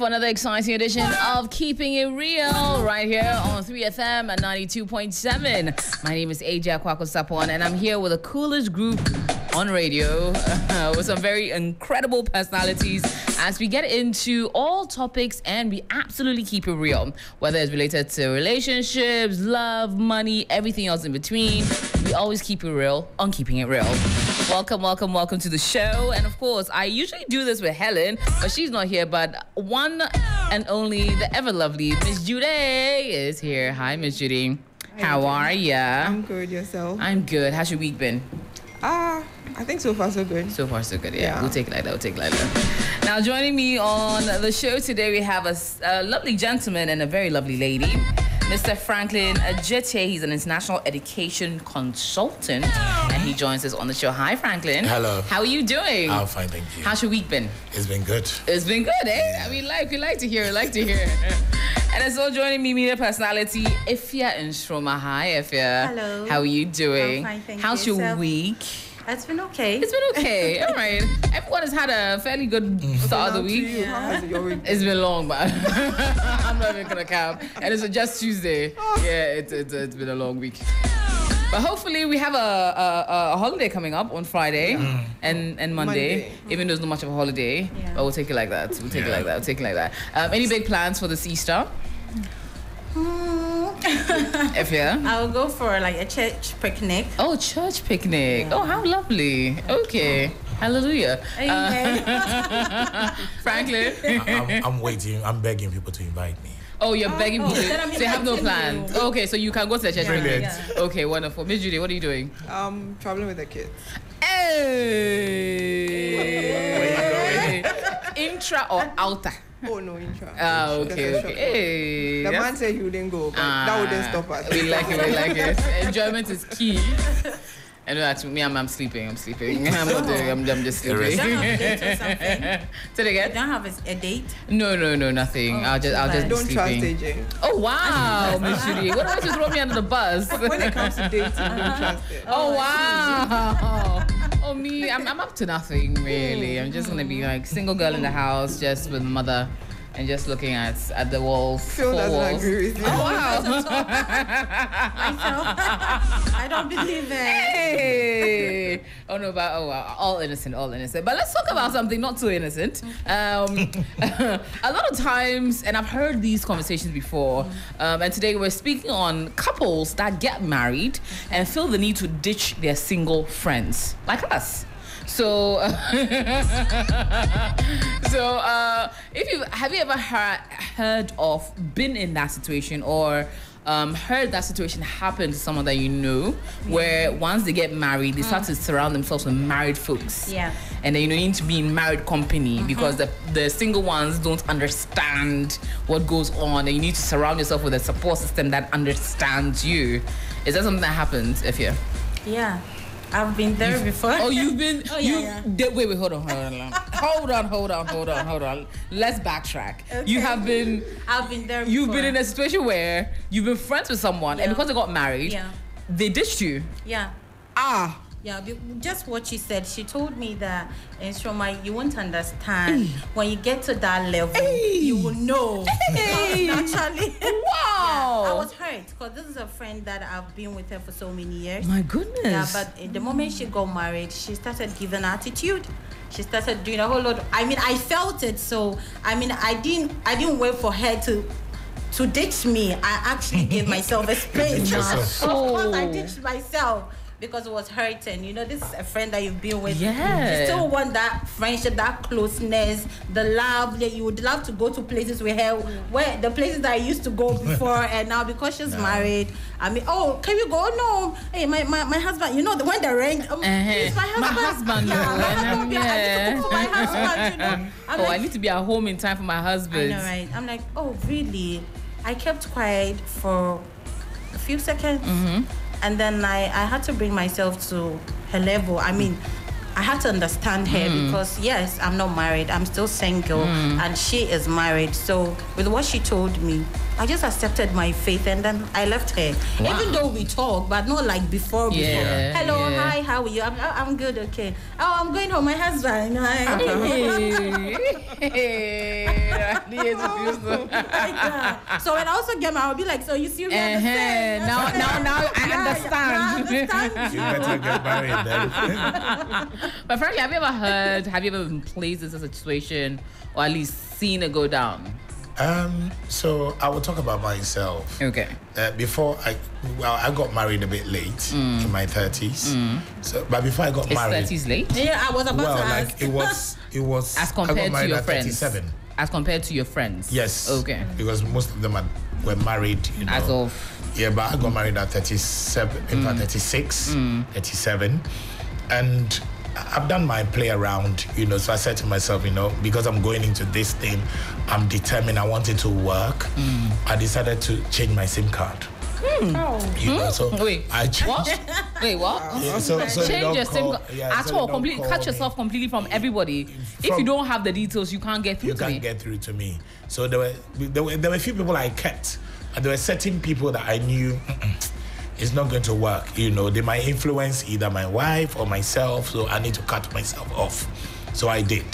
for another exciting edition of Keeping It Real right here on 3FM at 92.7. My name is AJ Kwako Sarpong and I'm here with the coolest group on radio uh, with some very incredible personalities as we get into all topics and we absolutely keep it real, whether it's related to relationships, love, money, everything else in between. We always keep it real on Keeping It Real. Welcome, welcome, welcome to the show. And of course, I usually do this with Helen, but she's not here. But one and only, the ever lovely Miss Judy is here. Hi, Miss Judy. How are ya? I'm good. Yourself? I'm good. How's your week been? Ah, I think so far so good. So far, so good. Yeah, Yeah. we'll take it like that. We'll take it like that. Now, joining me on the show today, we have a lovely gentleman and a very lovely lady, Mr. Franklin Ajete. He's an international education consultant, and he joins us on the show. Hi, Franklin. Hello. How are you doing? I'm fine, thank you. How's your week been? It's been good. It's been good, eh? I mean, like we like to hear, we like to hear. and it's also joining me, media personality, Ifya Nstroma. Hi, Ifya. Hello. How are you doing? I'm fine, thank How's you. your Yourself? week? It's been okay. It's been okay. All right. Everyone has had a fairly good start of the week. you, How has your week? It's been long, but I'm not even gonna count. And it's just Tuesday. Yeah, it's, it's, it's been a long week. But hopefully we have a, a, a holiday coming up on Friday and, and Monday, Monday. even though it's not much of a holiday. Yeah. But we'll take it like that. We'll take it like that. We'll take it like that. Um, any big plans for this Easter? If yeah. I'll go for like a church picnic. Oh, church picnic. Oh, how lovely. Okay. Hallelujah. Amen. Franklin. I, I'm, I'm waiting. I'm begging people to invite me. Oh, you're begging oh, people. then I'm so have no inviting plans. you. Okay, so you can go to the church. Yeah, picnic. yeah. Okay, wonderful. Miss Judy, what are you doing? Um, traveling with the kids. Hey. Intra or outer? Oh no, intra. Ah, That's okay, a okay. short Hey. one. The that's- man said he wouldn't go, but Ah, that wouldn't stop us. We like it, we like it. Enjoyment is key. And that's me, I'm, I'm sleeping, I'm sleeping. I'm not doing, I'm, I'm just sleeping. You don't have a date or something? Say it You again? don't have a, a date? No, no, no, nothing. Oh, I'll just, I'll just be Don't trust sleeping. AJ. Oh wow, Miss Judy, what about you throw me under the bus? When it comes to dating, don't trust it. Oh, oh wow! Oh me, I'm, I'm up to nothing really. Hmm. I'm just gonna be like single girl in the house, just with mother, and just looking at at the walls. Phil four doesn't walls. agree with you. Oh wow! I don't believe it. hey! Oh no, but oh wow, all innocent, all innocent. But let's talk about something not so innocent. Um, a lot of times, and I've heard these conversations before, um, and today we're speaking on couples that get married and feel the need to ditch their single friends, like us. So, so uh, if you have you ever heard, heard of been in that situation or um, heard that situation happen to someone that you know, where once they get married, they start to surround themselves with married folks. Yeah. And then you know, you need to be in married company because the, the single ones don't understand what goes on, and you need to surround yourself with a support system that understands you. Is that something that happens, if you? Yeah. I've been there before. Oh, you've been. Oh, yeah, you, yeah. de- wait, wait, hold on, hold on, hold on, hold on, hold on, hold on. Let's backtrack. Okay. You have been. I've been there before. You've been in a situation where you've been friends with someone, and because they got married, Yeah. they ditched you. Yeah. Ah. Yeah, just what she said. She told me that, and Shoma, you won't understand. When you get to that level, Hey. you will know. Hey. Naturally. Wow. I was hurt because this is a friend that I've been with her for so many years. My goodness. Yeah, but eh, the moment she got married, she started giving attitude. She started doing a whole lot. I mean, I felt it. So I mean, I didn't. I didn't wait for her to to ditch me. I actually gave myself a space. yourself. Of course, I Oh. ditched myself because it was hurting. You know, this is a friend that you've been with. Yeah. You still want that friendship, that closeness, the love that you would love to go to places with her, where the places that I used to go before, and now because she's married, I mean, oh, can you go? No, hey, my, my, my husband, you know, the when the ring, um, Uh-huh. my husband. My husband, yeah, no, my husband, yeah, I need to cook for my husband, you know. I'm oh, I need to be at home in time for my I husband. know, right? I'm like, oh, really? I kept quiet for a few seconds, Mm-hmm. And then I, I had to bring myself to her level. I mean, I had to understand her Mm. because yes, I'm not married. I'm still single, and she is married. So with what she told me, I just accepted my faith and then I left her. Wow. Even though we talk, but not like before. before. Hello, yeah. hi, how are you? I'm, I'm good, okay. Oh, I'm going home. My husband. Hi. Like that. so when I also get married, I'll be like, so you see me Uh-huh. Now, now, now I understand. You understand. better get married then. But frankly, have you ever heard, have you ever been placed in a situation or at least seen it go down? Um, so I will talk about myself. Okay. Uh, before I, well, I got married a bit late in my thirties. So, but before I got It's married, 30s late yeah, I was about well, to ask. like it was, it was. as I got compared to married your at friends. 37. As compared to your friends. Yes. Okay. Because most of them are, were married. You know. As of Yeah, but I got married at 37, in fact, 36, 37. And I've done my play around, you know. So I said to myself, you know, because I'm going into this thing, I'm determined I want it to work. Mm. I decided to change my SIM card. Hmm. Hmm. Oh. You know, so hmm? Wait, I changed. what? Wait, what? Yeah, so, so Change don't your SIM card yeah, at so all. Completely cut yourself completely from everybody. if you don't have the details, you can't get through you to can't me. get through to me. So there were there were, there were a few people I kept, and there were certain people that I knew "Mm-mm, it's not going to work. You know, they might influence either my wife or myself, so I need to cut myself off. So I did.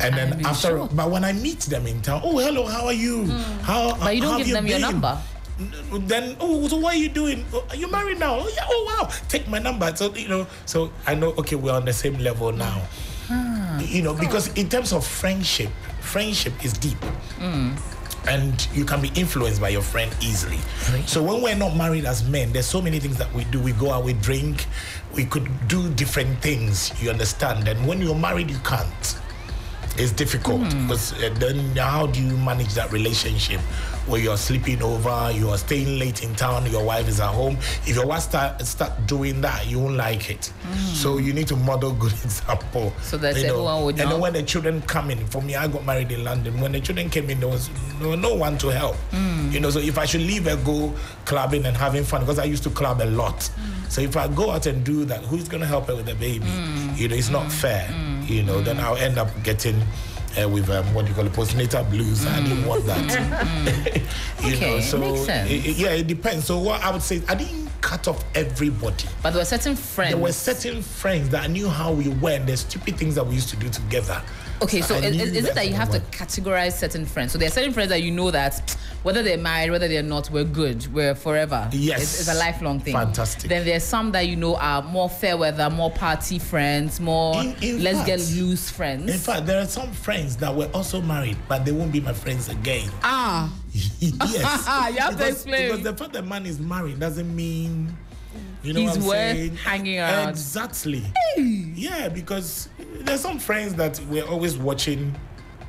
And then you after, sure? but when I meet them in town, oh hello, how are you? Mm. How? But you don't give have them your number. Then oh, so what are you doing? Are you married now? Oh yeah. Oh wow, take my number. So you know, so I know. Okay, we're on the same level mm. now. Ah, you know, because in terms of friendship, friendship is deep. Mm. And you can be influenced by your friend easily. So when we're not married as men, there's so many things that we do. We go out, we drink, we could do different things. You understand? And when you're married, you can't. It's difficult because uh, then how do you manage that relationship where you're sleeping over, you are staying late in town, your wife is at home. If your wife start start doing that, you won't like it. Mm. So you need to model good example. So that you know. everyone would And know. then when the children come in, for me, I got married in London. When the children came in, there was no, no one to help. Mm. You know, so if I should leave and go clubbing and having fun, because I used to club a lot. Mm. So if I go out and do that, who's going to help her with the baby? You know, it's not fair. You know, then I'll end up getting. Uh, with um, what do you call it, postnatal blues. I didn't want that. you Okay, know, so makes sense. it- yeah, it depends. So what I would say, I didn't cut off everybody. But there were certain friends. There were certain friends that I knew how we went. the stupid things that we used to do together. Okay, so is, is it that you have to categorize certain friends? So there are certain friends that you know that whether they're married, whether they're not, we're good, we're forever. Yes. it's, it's a lifelong thing. Fantastic. Then there's some that you know are more fair weather, more party friends, more In- in let's fact- get loose friends. In fact, there are some friends that were also married, but they won't be my friends again. ah, yes. You have to explain. Because the fact that man is married doesn't mean you know He's what I'm worth saying? hanging. Exactly. Yeah, because there's some friends that we're always watching.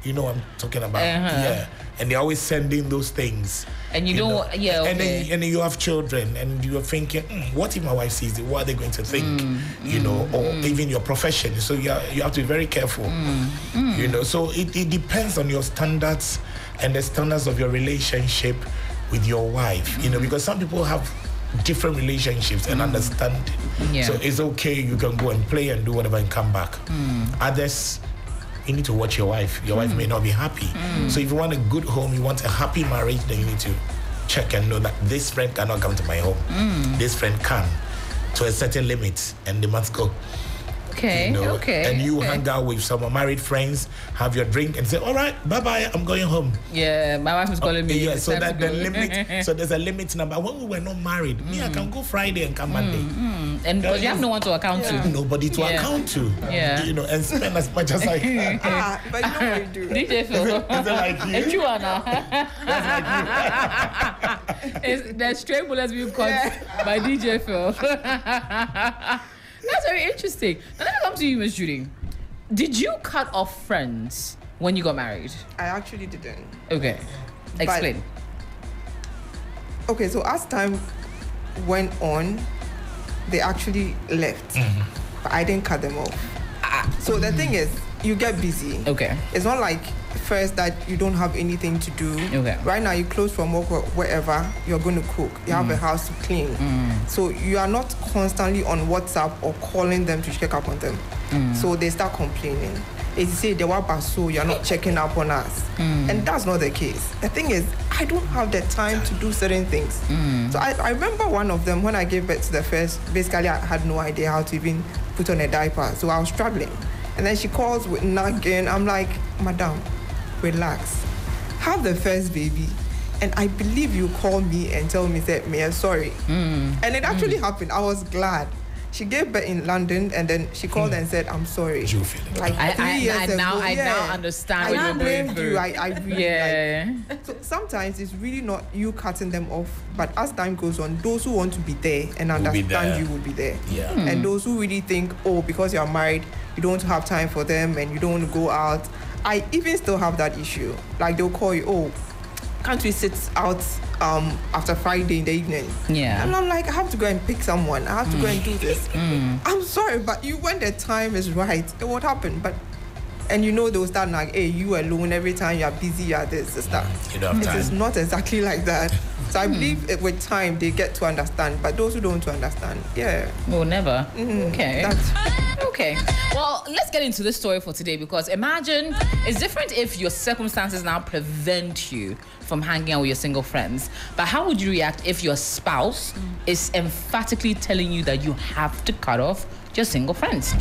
You know I'm talking about. Uh-huh. Yeah. And they're always sending those things. And you know. don't- yeah, And then, and then you have children, and you're thinking, "Hmm, what if my wife sees it? What are they going to think? Mm, you know, or even your profession. So you, are, you have to be very careful. Mm, You know, so it, it depends on your standards and the standards of your relationship with your wife. You know, Mm. because some people have different relationships and mm. understanding. Yeah. So it's okay. You can go and play and do whatever and come back. Mm. Others you need to watch your wife. Your wife mm. may not be happy. So if you want a good home, you want a happy marriage, then you need to check and know that this friend cannot come to my home. This friend can to a certain limit and they must go. Okay, You know, okay. And you okay. hang out with some married friends, have your drink and say, All right, bye bye, I'm going home. Yeah, my wife is oh, calling me. Yeah, so that the limit so there's a limit number. When we were not married, me, I can mm. go Friday and come mm, Monday. Mm. and because you have no one to account to. Nobody to Yeah. account to. Yeah. You know, and spend as much as I can. Ah, but you know what you do. DJ Phil. Is it like you? It's true, Anna. it's, the straight bullets being cut by DJ Phil. That's very interesting. Now let me come to you, Miss Judy. Did you cut off friends when you got married? I actually didn't. Okay. Explain. Okay, so as time went on, they actually left. Mm-hmm. But I didn't cut them off. Ah. So the thing is, you get busy. Okay. It's not like first that you don't have anything to do. Okay. Right now, you close from work or wherever, you're going to cook. You have a mm. house to clean. Mm. So you are not constantly on WhatsApp or calling them to check up on them. Mm. So they start complaining. is say they were so you're not checking up on us. And that's not the case. The thing is, I don't have the time to do certain things. So I, I remember one of them when I gave birth to the first, basically I had no idea how to even put on a diaper. So I was struggling. And then she calls with nagging. I'm like, Madam, relax. Have the first baby. And I believe you call me and tell me that me, I'm sorry. Hmm. And it actually hmm. happened. I was glad. She gave birth in London and then she called hmm. and said, I'm sorry. You feel it? Like I- three I- years I now- ago, I now yeah. understand I you're blamed you. I, I really Yeah. like. So sometimes it's really not you cutting them off, but as time goes on, those who want to be there and Will be understand there. you will be there. Yeah. Hmm. And those who really think, oh, because you're married, you don't have time for them and you don't want to go out. I even still have that issue. Like they'll call you, oh, can't we sit out um, after Friday in the evening? Yeah. And I'm like, I have to go and pick someone. I have to go and do this. Mm. I'm sorry, but you when the time is right, it won't happen. But and you know they'll start like, hey, you alone every time you're busy, you're this, this, that. You don't have It is time. not exactly like that. So I hmm. believe it, with time they get to understand. But those who don't understand, yeah, Well, never. Mm-hmm. Okay. that's Okay. Well, let's get into this story for today because imagine it's different if your circumstances now prevent you from hanging out with your single friends. But how would you react if your spouse mm. is emphatically telling you that you have to cut off your single friends?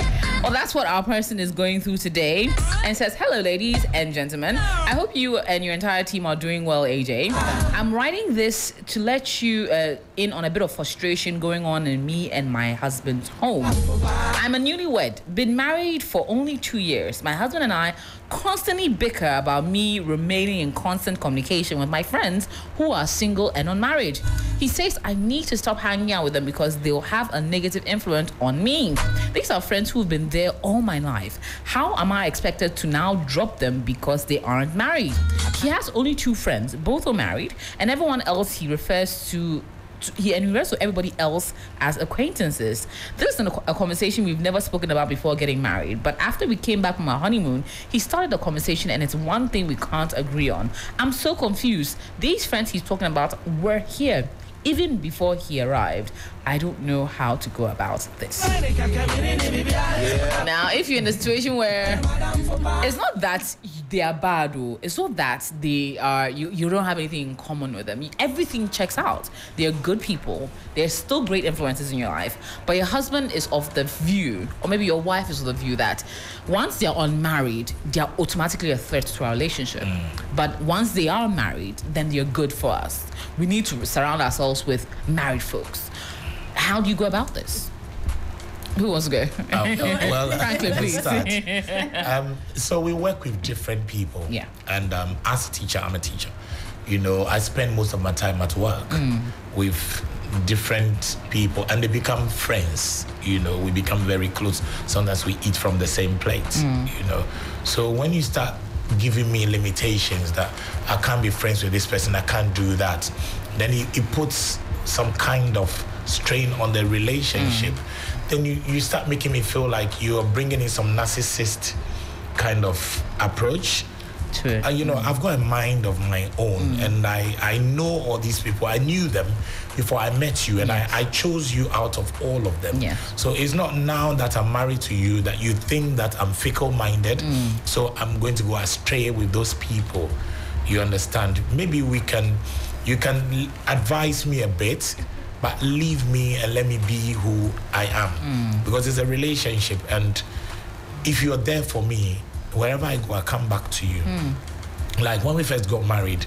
Well, that's what our person is going through today and says, Hello, ladies and gentlemen. I hope you and your entire team are doing well, AJ. I'm writing this to let you uh, in on a bit of frustration going on in me and my husband's home. I'm a newlywed, been married for only two years. My husband and I constantly bicker about me remaining in constant communication with my friends who are single and unmarried. He says I need to stop hanging out with them because they'll have a negative influence on me. These are friends who've been there all my life. How am I expected to now drop them because they aren't married? He has only two friends, both are married, and everyone else he refers to he and he refers to everybody else as acquaintances. This is an, a conversation we've never spoken about before getting married. But after we came back from our honeymoon, he started the conversation, and it's one thing we can't agree on. I'm so confused. These friends he's talking about were here even before he arrived. I don't know how to go about this. Now, if you're in a situation where it's not that they are bad, or it's not that they are you, you don't have anything in common with them. Everything checks out. They're good people. They're still great influences in your life. But your husband is of the view, or maybe your wife is of the view that once they're unmarried, they're automatically a threat to our relationship. Mm. But once they are married, then they're good for us. We need to surround ourselves with married folks. How do you go about this? Who wants to go? Oh, well, Franklin, let's please. start. Um, so we work with different people. Yeah. And um, as a teacher, I'm a teacher. You know, I spend most of my time at work Mm. with different people, and they become friends. You know, we become very close. Sometimes we eat from the same plate. Mm. You know, so when you start giving me limitations that I can't be friends with this person, I can't do that, then it, it puts some kind of strain on the relationship. Mm. Then you, you start making me feel like you're bringing in some narcissist kind of approach. To it. And you know, mm. I've got a mind of my own, mm. and I, I know all these people. I knew them before I met you, and I, I chose you out of all of them. Yeah. So it's not now that I'm married to you that you think that I'm fickle minded. So I'm going to go astray with those people. You understand? Maybe we can, you can advise me a bit, but leave me and let me be who I am. Hmm. Because it's a relationship, and if you're there for me, wherever I go, I come back to you. Hmm. Like when we first got married,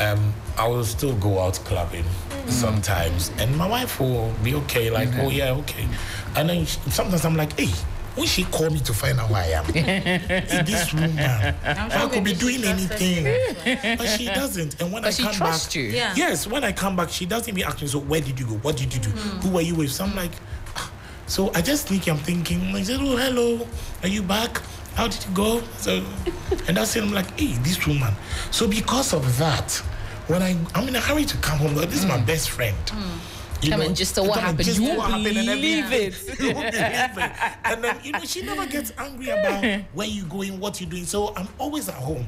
um, I will still go out clubbing hmm. sometimes, and my wife will be okay, like, mm-hmm. oh yeah, okay. And then sometimes I'm like, hey. When she call me to find out who I am, in this room, man, I could be doing anything, but she doesn't. And when I But she come trusts back, you. Yeah. yes, when I come back, she doesn't even ask me. So where did you go? What did you do? Who were you with? So I'm like, ah. so I just think I'm thinking. I said, oh hello, are you back? How did you go? So, and that's it. I'm like, hey, this woman. So because of that, when I I'm in a hurry to come home, this is my best friend. You Come and just say what happened. just You what won't happened and believe it. You believe it. And then you know she never gets angry about where you're going, what you're doing. So I'm always at home.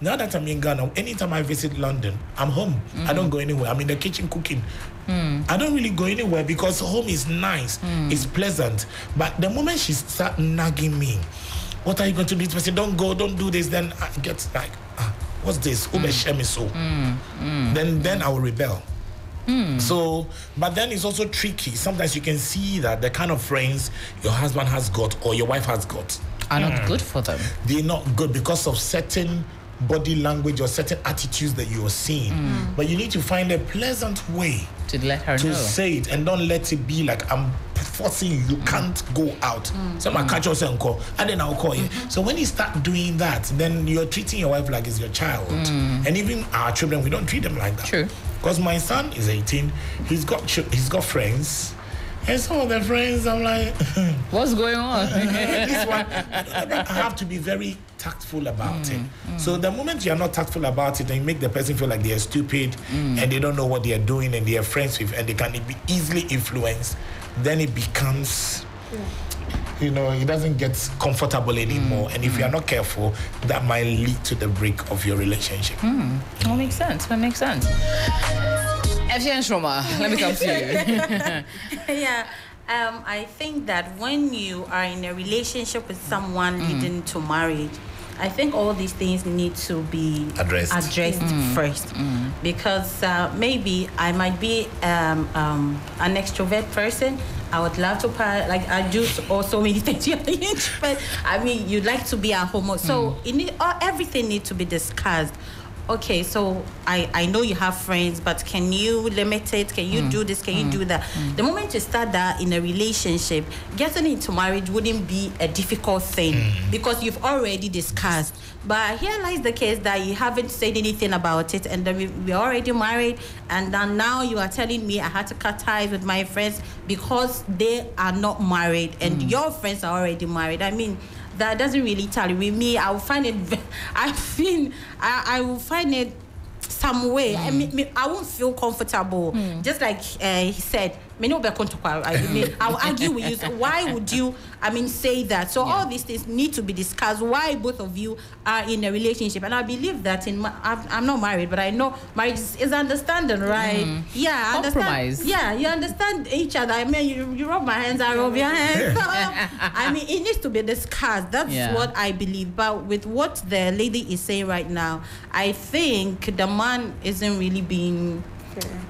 Now that I'm in Ghana, anytime I visit London, I'm home. I don't go anywhere. I'm in the kitchen cooking. I don't really go anywhere because home is nice, it's pleasant. But the moment she start nagging me, what are you going to do? This person, don't go, don't do this. Then I get like, ah, what's this? Who mm. me so? Then then I will rebel. Hmm. So, but then it's also tricky. Sometimes you can see that the kind of friends your husband has got or your wife has got are not hmm. good for them. they're not good because of certain body language or certain attitudes that you're seeing. Hmm. But you need to find a pleasant way To let her to know. say it and don't let it be like I'm forcing you. You can't go out. So my catch yourself and call, and then I'll call you. Mm-hmm. So when you start doing that, then you're treating your wife like it's your child. And even our children, we don't treat them like that. True. Because my son is 18. He's got ch- he's got friends. And some of the friends, I'm like, What's going on? this one, I have to be very tactful about it. Mm, mm. So the moment you are not tactful about it and you make the person feel like they are stupid mm. and they don't know what they are doing and they are friends with and they can be easily influenced, then it becomes, you know, it doesn't get comfortable anymore. And if you are not careful, that might lead to the break of your relationship. That makes sense. That makes sense. FCN Shroma, let me come to you. yeah. Um, I think that when you are in a relationship with someone leading to marriage, I think all these things need to be Addressed. addressed first, because uh, maybe I might be um, um, an extrovert person. I would love to par- like I do also many things you're an introvert. I mean, you'd like to be a home. so hmm. it need, everything needs to be discussed. Okay, so I, I know you have friends, but can you limit it? Can you mm. do this? Can you do mm. that? Mm. The moment you start that in a relationship, getting into marriage wouldn't be a difficult thing because you've already discussed. But here lies the case that you haven't said anything about it, and then we, we're already married, and then now you are telling me I had to cut ties with my friends because they are not married, and your friends are already married. I mean, that doesn't really tally with me. I will find it. I feel I, I will find it some way. I mean, I won't feel comfortable. Just like uh, he said, me no be comfortable. I mean, I will argue with you. So why would you? I mean, say that. So all these things need to be discussed. Why both of you are in a relationship, and I believe that in my, I'm, I'm not married, but I know marriage is, is understanding, right? Mm-hmm. Yeah, I Compromise. Yeah, you understand each other. I mean, you, you rub my hands, I rub your hands. So, I mean, it needs to be discussed. That's Yeah. what I believe. But with what the lady is saying right now, I think the man isn't really being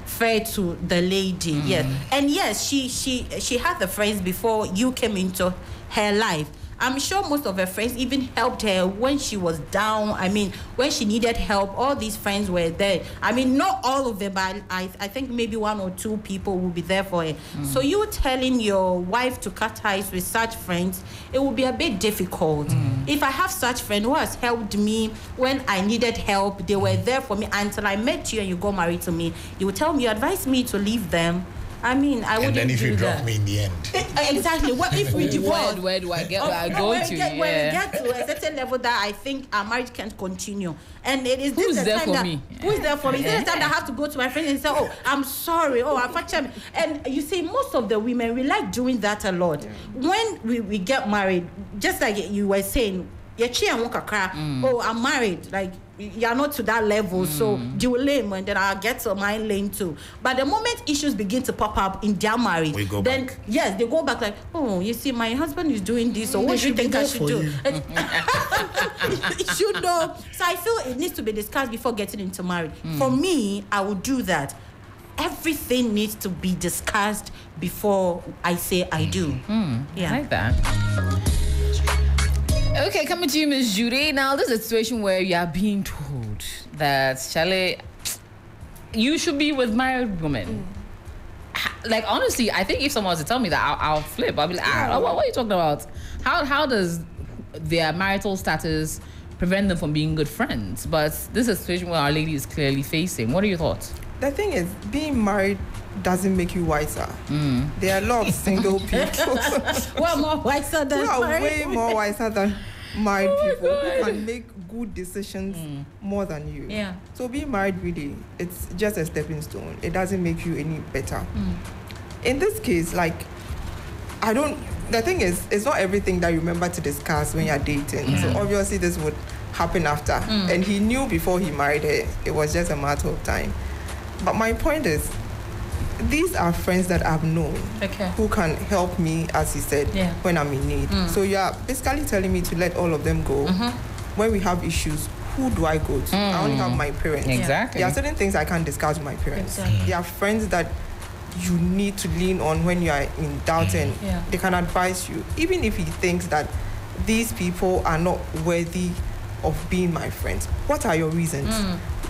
fair to the lady. Yes, mm. and yes, she she she had the friends before you came into her life. I'm sure most of her friends even helped her when she was down. I mean, when she needed help, all these friends were there. I mean, not all of them, but I, I think maybe one or two people will be there for her. Mm. So you telling your wife to cut ties with such friends, it will be a bit difficult. Mm. If I have such friend who has helped me when I needed help, they were mm. there for me until I met you and you got married to me. You would tell me, you advise me to leave them. I mean, I wouldn't then if you drop that. me in the end, Eh, Exactly. What if we divorce? Where, where do I get? Oh, Where I go when to? we get, when we Yeah. get to a certain level that I think our marriage can't continue, and it is Who's this the there time for that, me? Who's there for me? Is this the time that I have to go to my friend and say, "Oh, I'm sorry. Oh, I fractured." me." And you see, most of the women we like doing that a lot. When we, we get married, just like you were saying, "Yɛkyi ɛho kakra." Mm. Oh, I'm married. Like you're not to that level, so Mm. you lane and then I'll get to my lane too. But the moment issues begin to pop up in their marriage, go then back. yes, they go back like, oh, you see, my husband is doing this, so Mm, what do you think I should do? you. you should know. So I feel it needs to be discussed before getting into marriage. Mm. For me, I would do that. Everything needs to be discussed before I say I do. Mm. I Yeah. like that. Okay, coming to you, Miss Judy. Now, this is a situation where you are being told that, Charlie, you should be with married women. Ha- Like, honestly, I think if someone was to tell me that, I'll, I'll flip. I'll be like, ah, what, what are you talking about? How, how does their marital status prevent them from being good friends? But this is a situation where Our Lady is clearly facing. What are your thoughts? The thing is, being married doesn't make you wiser. There are a lot of single people Well, more wiser than who are married way more wiser than married Oh my people who can make good decisions mm. more than you. Yeah. So being married really, it's just a stepping stone. It doesn't make you any better. Mm. In this case, like I don't the thing is it's not everything that you remember to discuss when you're dating. So mm. obviously this would happen after. And he knew before he married her. It was just a matter of time. But my point is these are friends that I've known Okay. who can help me, as he said, Yeah. when I'm in need. Mm. So you are basically telling me to let all of them go. Mm-hmm. When we have issues, who do I go to? I only have mm. my parents. Exactly. There are certain things I can't discuss with my parents. Exactly. There are friends that you need to lean on when you are in doubt and mm. Yeah. they can advise you. Even if he thinks that these people are not worthy of being my friends. What are your reasons?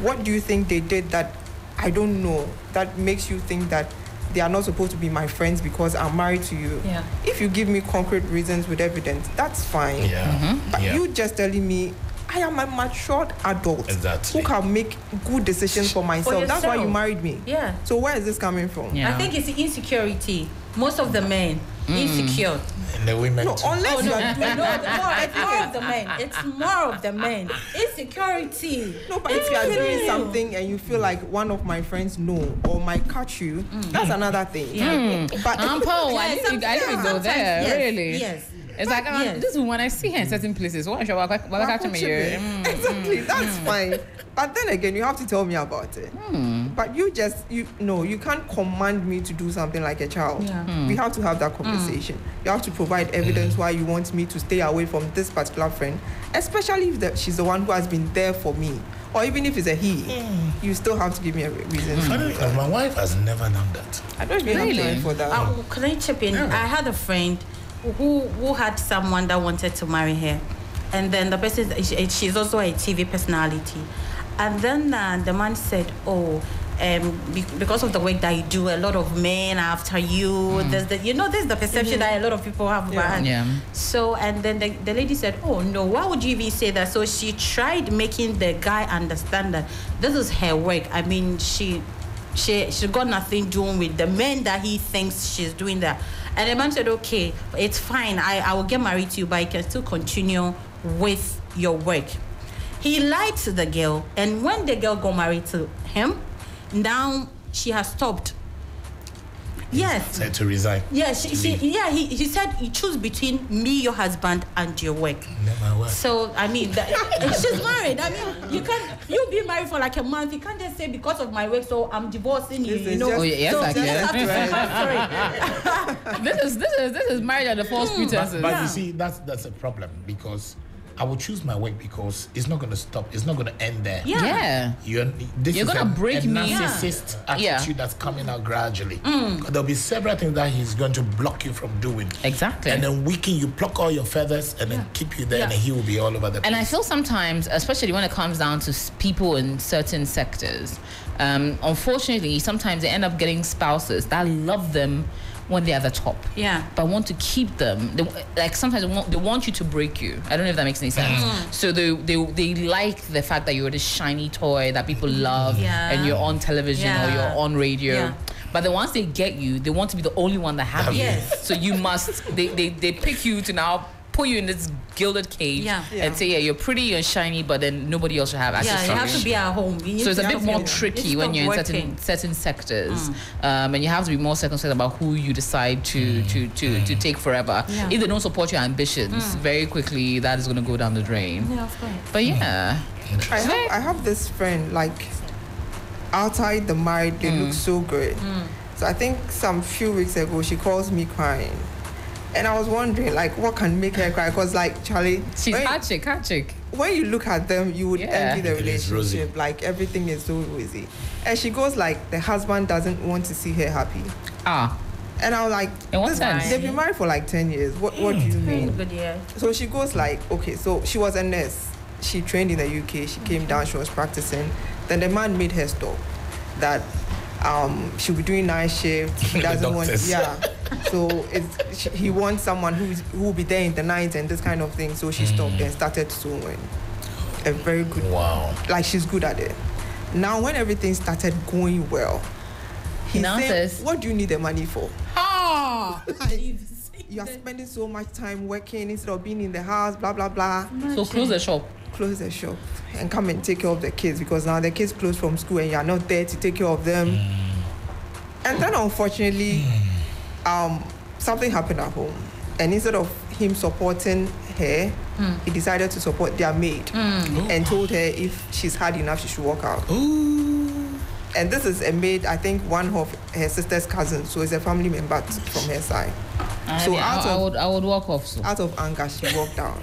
What do you think they did that I don't know that makes you think that they are not supposed to be my friends because I'm married to you? Yeah. If you give me concrete reasons with evidence, that's fine. Yeah. Mm-hmm. But yeah. you just telling me I am a matured adult Exactly. who can make good decisions for myself. That's why you married me. Yeah. So where is this coming from? Yeah. I think it's insecurity. Most of the men insecure. and the women No, too. unless Oh you no, are no, no, more, it's more of the men. It's more of the men. Insecurity. No, but if you are doing something and you feel like one of my friends know or might catch you, that's another thing. Yeah. But Um, Paul, Yeah, I didn't, I didn't sometimes- go there, yes, really. yes. It's like, um, Yes. this is when I see her in certain places. What should I catch me here? Mm. exactly, that's fine. But then again, you have to tell me about it. Hmm. But you just you no, you can't command me to do something like a child. Yeah. Hmm. We have to have that conversation. You have to provide evidence why you want me to stay away from this particular friend, especially if that she's the one who has been there for me. Or even if it's a he, Hmm. you still have to give me a re- reason. Funny my wife has never done that. I don't even Really? have time for that. Uh, can I chip in? I had a friend who who had someone that wanted to marry her, and then the person she- she's also a TV personality, and then uh, the man said, "Oh." Um, be- because of the work that you do, a lot of men are after you. There's the, you know, there's the perception that a lot of people have about her. Yeah. So, and then the, the lady said, Oh no, why would you even say that? So she tried making the guy understand that this is her work. I mean, she she she got nothing doing with the men that he thinks she's doing that. And the man said, Okay, it's fine. I, I will get married to you, but I can still continue with your work. He lied to the girl, and when the girl got married to him, now she has stopped. Yes. Said to resign. Yeah, she, she, yeah. He, he said you choose between me, your husband, and your work. Never work. So I mean, that, she's married. I mean, you can't you be married for like a month. You can't just say because of my work, so I'm divorcing you. Listen, You know. just- Oh, yeah, yes, so I you can. have to- sorry. this is this is this is marriage under false hmm. pretenses. But you see, that's that's a problem because I will choose my work because it's not going to stop. It's not going to end there. Yeah. yeah. You're, this You're is gonna a, break a me. narcissist Yeah. attitude that's coming out gradually. Mm. 'Cause There'll be several things that he's going to block you from doing. Exactly. And then weaken you, pluck all your feathers, and then keep you there, and Yeah. then he will be all over the place. And I feel sometimes, especially when it comes down to people in certain sectors, um, unfortunately, sometimes they end up getting spouses that love them when they're at the top. Yeah. But want to keep them. They, like sometimes they want, they want you to break you. I don't know if that makes any sense. Mm. So they, they they like the fact that you're this shiny toy that people love Yeah. and you're on television or you're on radio. Yeah. But then once they get you, they want to be the only one that have Have you. you. Yes. So you must they, they, they pick you to now put you in this gilded cage Yeah. Yeah. and say, yeah, you're pretty and shiny, but then nobody else should have access Yeah, you to have to be at home. You so it's a bit more to- tricky it's when you're in certain certain sectors, mm. um, and you have to be more circumspect about who you decide to mm. to to, mm. to take forever. Yeah. If they don't support your ambitions, very quickly that is going to go down the drain. Yeah, of course. But yeah, I have, I have this friend, like, outside the married, they Mm. look so good. So I think some few weeks ago, she calls me crying. And I was wondering, like, what can make her cry? Because, like, Charlie, she's when, hot chick, hot chick. when you look at them, you would Yeah. envy the It is rosy. relationship. Like, everything is so rosy. And she goes, like, the husband doesn't want to see her happy. Ah, And I was like, In what sense? they've been married for like 10 years. What, what do you mean? Good, yeah. So she goes like, okay, so she was a nurse. She trained in the UK. She came down. She was practicing. Then the man made her stop. That um, she'll be doing night shift. He The doesn't want. doctors. Yeah. So it's she, he wants someone who's who will be there in the night and this kind of thing. So she stopped and started sewing. A very good. Wow. Like she's good at it. Now when everything started going well, he now said, says- "What do you need the money for?" ah. You are spending so much time working instead of being in the house. Blah blah blah. So close the shop. close the shop and come and take care of the kids because now the kids close from school and you are not there to take care of them. And then unfortunately, um, something happened at home. And instead of him supporting her, hmm. he decided to support their maid hmm. oh. and told her if she's hard enough, she should walk out. Ooh. And this is a maid, I think one of her sister's cousins, so it's a family member from her side. I, So mean, I, out I of- would I would walk off so. Out of anger, she walked out.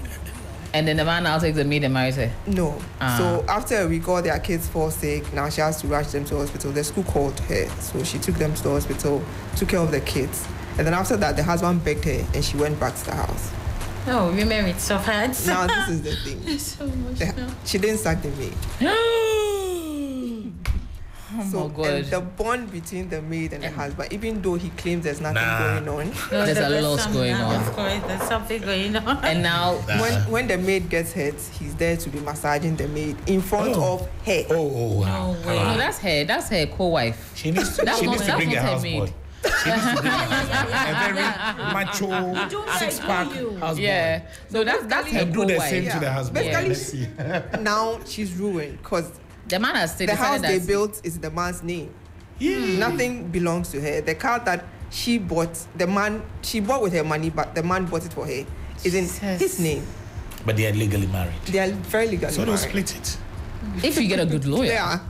And then the man now takes the maid and marries her. No. Ah. So after a week, all their kids fall sick. Now she has to rush them to hospital. The school called her, so she took them to the hospital, took care of the kids, and then after that, the husband begged her, and she went back to the house. Oh, women with so hearts. Now this is the thing. so The- she didn't sack the maid. Oh so my God. and the bond between the maid and the mm. husband, even though he claims there's nothing Nah. going on, No, There's a lot going on. There's, going- there's something going on. And now Nah. when when the maid gets hurt, he's there to be massaging the maid in front Oh. of her. Oh, oh, oh wow. No way. no, that's her. That's her co-wife. She needs to, That's she not- needs to bring a not her houseboy. She needs to bring a very macho, six pack do you? houseboy. Yeah. So that's that's her And do the co-wife. same to the husband. Basically- Let's see. Now she's ruined because The man has stayed the house they that built is the man's name. Yeah. Nothing belongs to her. The car that she bought, the man she bought with her money, but the man bought it for her, is in his name. But they are legally married. They are very legally married. So they'll married. split it. if you get a good lawyer. Yeah.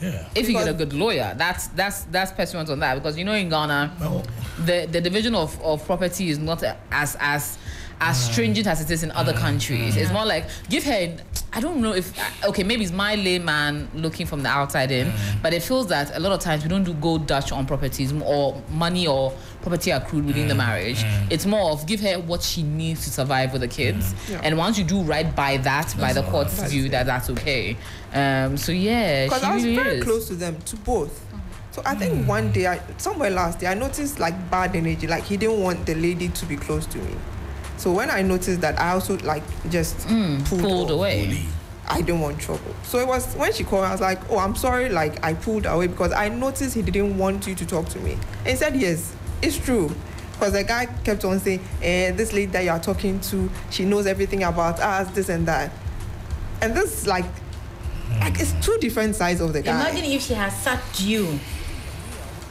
Yeah. If you get a good lawyer, that's that's that's pursuant on that because you know in Ghana, No. the the division of, of property is not as as as stringent as it is in other mm. countries. Mm. It's more like give her. I don't know if okay maybe it's my layman looking from the outside in, mm. but it feels that a lot of times we don't do gold Dutch on properties or money or property accrued within the marriage. It's more of give her what she needs to survive with the kids, Yeah. and once you do right by that, by the court's That's view, it. that that's okay. Um, so yeah, Because I was really very is. close to them, to both. So I think one day, I, somewhere last day, I noticed like bad energy. Like he didn't want the lady to be close to me. So when I noticed that, I also like just pulled, pulled away. I didn't want trouble. So it was when she called, I was like, "Oh, I'm sorry." Like I pulled away because I noticed he didn't want you to talk to me. And he said, "Yes, it's true." Because the guy kept on saying, eh, "This lady that you are talking to, she knows everything about us, this and that." And this like, like it's two different sides of the guy. Imagine if she has sacked you.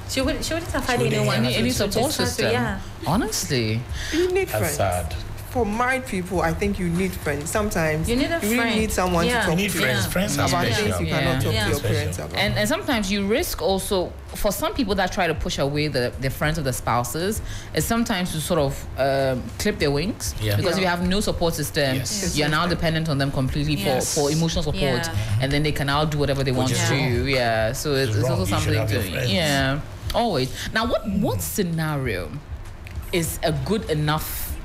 She would. She wouldn't have had wouldn't anyone. any, any to support just have to- system. Yeah. Honestly. you need That's friends. sad. For married people, I think you need friends. Sometimes You need a really friend. need someone Yeah. to You talk need to friends. Yeah. Friends are about things you Yeah. cannot talk Yeah. to your Special. parents about. And and sometimes you risk also for some people that try to push away the, the friends of the spouses is sometimes to sort of um, clip their wings Yeah. because Yeah. if you have no support system, Yes. you're now dependent on them completely for, Yes. for emotional support, Yeah. and then they can now do whatever they want to do. Yeah, so it's, It's it's also You something have to friends. yeah, always. Now, what what scenario is a good enough